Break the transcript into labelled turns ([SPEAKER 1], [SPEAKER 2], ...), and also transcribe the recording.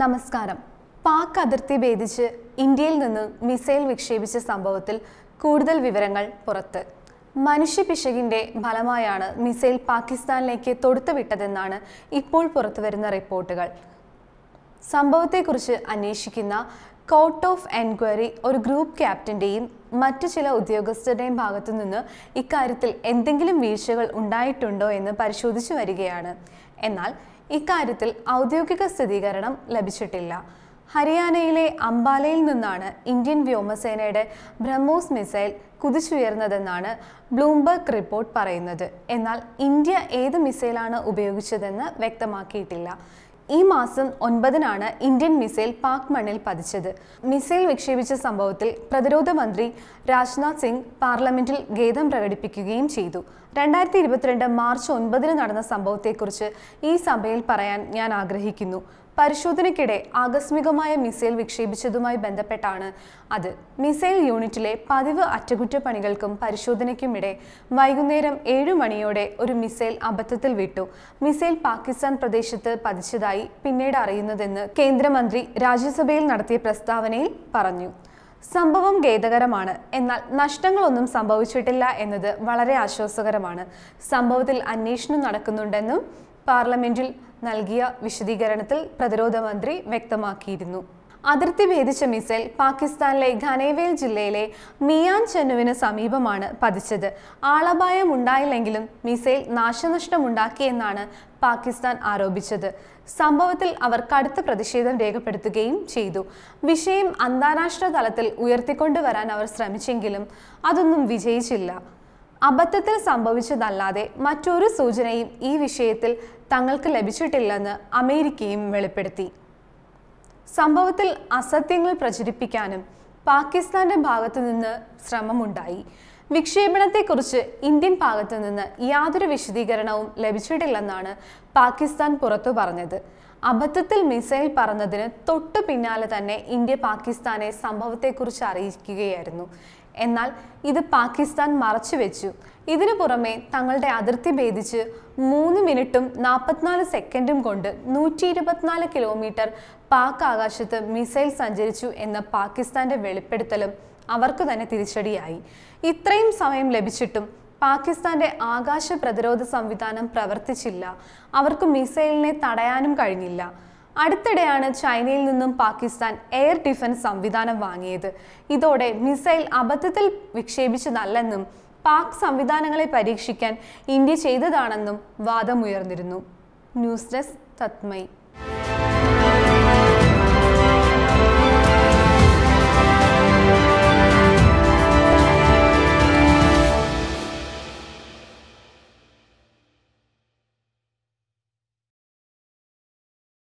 [SPEAKER 1] നമസ്കാരം പാക് അതിർത്തി ഭേദിച്ച് ഇന്ത്യയിൽ നിന്ന് മിസൈൽ വിക്ഷേപിച്ച സംഭവത്തിൽ കൂടുതൽ വിവരങ്ങൾ പുറത്ത് മനുഷ്യപിശകിന്റെ ഫലമായാണ് മിസൈൽ പാകിസ്ഥാനിലേക്ക് തൊടുത്തുവിട്ടതെന്നാണ് ഇപ്പോൾ പുറത്തുവരുന്ന റിപ്പോർട്ടുകൾ സംഭവത്തെക്കുറിച്ച് അന്വേഷിക്കുന്ന കോർട്ട് ഓഫ് എൻക്വയറി ഒരു ഗ്രൂപ്പ് ക്യാപ്റ്റന്റെയും മറ്റു ചില ഉദ്യോഗസ്ഥരുടെയും ഭാഗത്തുനിന്ന് ഇക്കാര്യത്തിൽ എന്തെങ്കിലും വീഴ്ചകൾ ഉണ്ടായിട്ടുണ്ടോ എന്ന് പരിശോധിച്ചു വരികയാണ് എന്നാൽ ഇക്കാര്യത്തിൽ ഔദ്യോഗിക സ്ഥിരീകരണം ലഭിച്ചിട്ടില്ല ഹരിയാനയിലെ അംബാലയിൽ നിന്നാണ് ഇന്ത്യൻ വ്യോമസേനയുടെ ബ്രഹ്മോസ് മിസൈൽ കുതിച്ചുയർന്നതെന്നാണ് ബ്ലൂംബർഗ് റിപ്പോർട്ട് പറയുന്നത് എന്നാൽ ഇന്ത്യ ഏത് മിസൈലാണ് ഉപയോഗിച്ചതെന്ന് വ്യക്തമാക്കിയിട്ടില്ല ഈ മാസം ഒൻപതിനാണ് ഇന്ത്യൻ മിസൈൽ പാക് മണ്ണിൽ പതിച്ചത് മിസൈൽ വിക്ഷേപിച്ച സംഭവത്തിൽ പ്രതിരോധ മന്ത്രി രാജ്നാഥ് സിംഗ് പാർലമെന്റിൽ ഖേദം പ്രകടിപ്പിക്കുകയും ചെയ്തു രണ്ടായിരത്തി ഇരുപത്തിരണ്ട് മാർച്ച് ഒൻപതിന് നടന്ന സംഭവത്തെക്കുറിച്ച് ഈ സഭയിൽ പറയാൻ ഞാൻ ആഗ്രഹിക്കുന്നു പരിശോധനയ്ക്കിടെ ആകസ്മികമായ മിസൈൽ വിക്ഷേപിച്ചതുമായി ബന്ധപ്പെട്ടാണ് അത് മിസൈൽ യൂണിറ്റിലെ പതിവ് അറ്റകുറ്റപ്പണികൾക്കും പരിശോധനയ്ക്കുമിടെ വൈകുന്നേരം ഏഴു മണിയോടെ ഒരു മിസൈൽ അബദ്ധത്തിൽ വിട്ടു മിസൈൽ പാകിസ്ഥാൻ പ്രദേശത്ത് പതിച്ചതായി പിന്നീട് അറിയുന്നതെന്ന് കേന്ദ്രമന്ത്രി രാജ്യസഭയിൽ നടത്തിയ പ്രസ്താവനയിൽ പറഞ്ഞു സംഭവം ഖേദകരമാണ് എന്നാൽ നഷ്ടങ്ങളൊന്നും സംഭവിച്ചിട്ടില്ല എന്നത് വളരെ ആശ്വാസകരമാണ് സംഭവത്തിൽ അന്വേഷണം നടക്കുന്നുണ്ടെന്നും പാർലമെന്റിൽ നൽകിയ വിശദീകരണത്തിൽ പ്രതിരോധ മന്ത്രി വ്യക്തമാക്കിയിരുന്നു അതിർത്തി ഭേദിച്ച മിസൈൽ പാകിസ്ഥാനിലെ ഖനേവേൽ ജില്ലയിലെ മിയാൻ ചെന്നുവിന് സമീപമാണ് പതിച്ചത് ആളപായം ഉണ്ടായില്ലെങ്കിലും മിസൈൽ നാശനഷ്ടമുണ്ടാക്കിയെന്നാണ് പാകിസ്ഥാൻ ആരോപിച്ചത് സംഭവത്തിൽ അവർ കടുത്ത പ്രതിഷേധം രേഖപ്പെടുത്തുകയും ചെയ്തു വിഷയം അന്താരാഷ്ട്ര തലത്തിൽ ഉയർത്തിക്കൊണ്ടുവരാൻ അവർ ശ്രമിച്ചെങ്കിലും അതൊന്നും വിജയിച്ചില്ല അബദ്ധത്തിൽ സംഭവിച്ചതല്ലാതെ മറ്റൊരു സൂചനയും ഈ വിഷയത്തിൽ തങ്ങൾക്ക് ലഭിച്ചിട്ടില്ലെന്ന് അമേരിക്കയും വെളിപ്പെടുത്തി സംഭവത്തിൽ അസത്യങ്ങൾ പ്രചരിപ്പിക്കാനും പാകിസ്ഥാന്റെ ഭാഗത്തു നിന്ന് ശ്രമമുണ്ടായി വിക്ഷേപണത്തെക്കുറിച്ച് ഇന്ത്യൻ ഭാഗത്തു നിന്ന് യാതൊരു വിശദീകരണവും ലഭിച്ചിട്ടില്ലെന്നാണ് പാകിസ്ഥാൻ പുറത്തു പറഞ്ഞത് അബദ്ധത്തിൽ മിസൈൽ പറഞ്ഞതിന് തൊട്ടു പിന്നാലെ തന്നെ ഇന്ത്യ പാകിസ്ഥാനെ സംഭവത്തെക്കുറിച്ച് അറിയിക്കുകയായിരുന്നു എന്നാൽ ഇത് പാകിസ്ഥാൻ മറച്ചുവെച്ചു ഇതിനു പുറമെ തങ്ങളുടെ അതിർത്തി ഭേദിച്ച് മൂന്ന് മിനിറ്റും നാൽപ്പത്തിനാല് സെക്കൻഡും കൊണ്ട് നൂറ്റി ഇരുപത്തിനാല് കിലോമീറ്റർ പാക് ആകാശത്ത് മിസൈൽ സഞ്ചരിച്ചു എന്ന പാകിസ്ഥാന്റെ വെളിപ്പെടുത്തലും അവർക്ക് തന്നെ തിരിച്ചടിയായി ഇത്രയും സമയം ലഭിച്ചിട്ടും പാകിസ്ഥാന്റെ ആകാശ പ്രതിരോധ സംവിധാനം പ്രവർത്തിച്ചില്ല അവർക്ക് മിസൈലിനെ തടയാനും കഴിഞ്ഞില്ല അടുത്തിടെയാണ് ചൈനയിൽ നിന്നും പാകിസ്ഥാൻ എയർ ഡിഫൻസ് സംവിധാനം വാങ്ങിയത് ഇതോടെ മിസൈൽ അബദ്ധത്തിൽ വിക്ഷേപിച്ചതല്ലെന്നും പാക് സംവിധാനങ്ങളെ പരീക്ഷിക്കാൻ ഇന്ത്യ ചെയ്തതാണെന്നും വാദമുയർന്നിരുന്നു ന്യൂസ് ഡെസ്ക് തത്മൈ